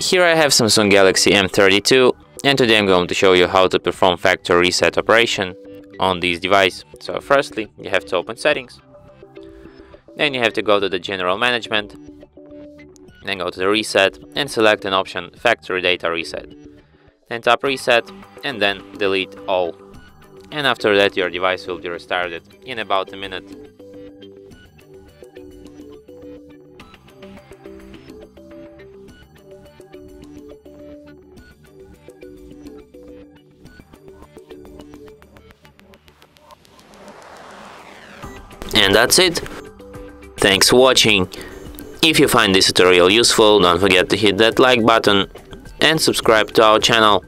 Here I have Samsung Galaxy M32 and today I'm going to show you how to perform factory reset operation on this device. So firstly you have to open settings, then you have to go to the general management, then go to the reset and select an option factory data reset. Then tap reset and then delete all. And after that your device will be restarted in about a minute. And that's it. Thanks for watching. If you find this tutorial useful, don't forget to hit that like button and subscribe to our channel.